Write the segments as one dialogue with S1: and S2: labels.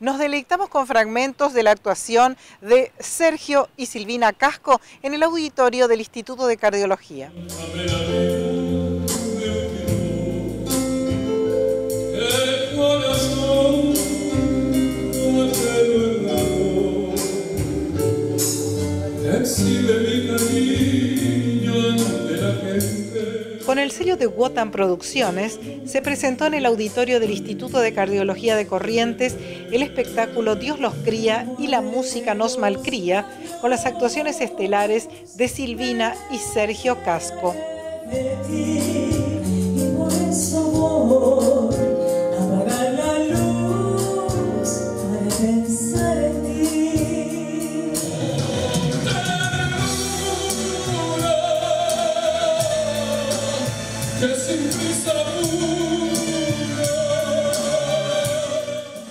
S1: nos deleitamos con fragmentos de la actuación de Sergio y Silvina Casco en el auditorio del Instituto de Cardiología. Con el sello de Wotan Producciones se presentó en el auditorio del Instituto de Cardiología de Corrientes el espectáculo Dios los cría y la música nos malcría con las actuaciones estelares de Silvina y Sergio Casco.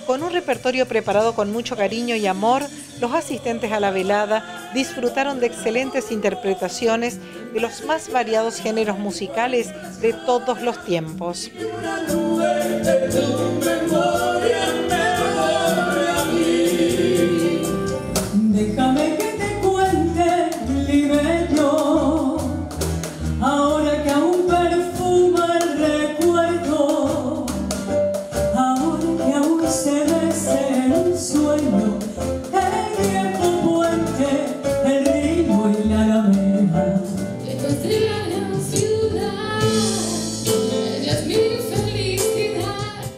S1: Con un repertorio preparado con mucho cariño y amor, los asistentes a la velada disfrutaron de excelentes interpretaciones de los más variados géneros musicales de todos los tiempos.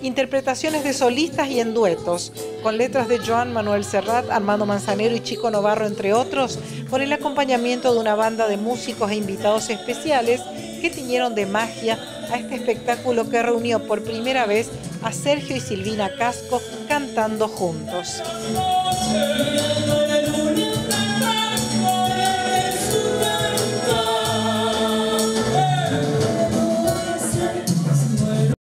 S1: Interpretaciones de solistas y en duetos, con letras de Joan Manuel Serrat, Armando Manzanero y Chico Novarro, entre otros, por el acompañamiento de una banda de músicos e invitados especiales que tiñeron de magia a este espectáculo que reunió por primera vez a Sergio y Silvina Casco cantando juntos.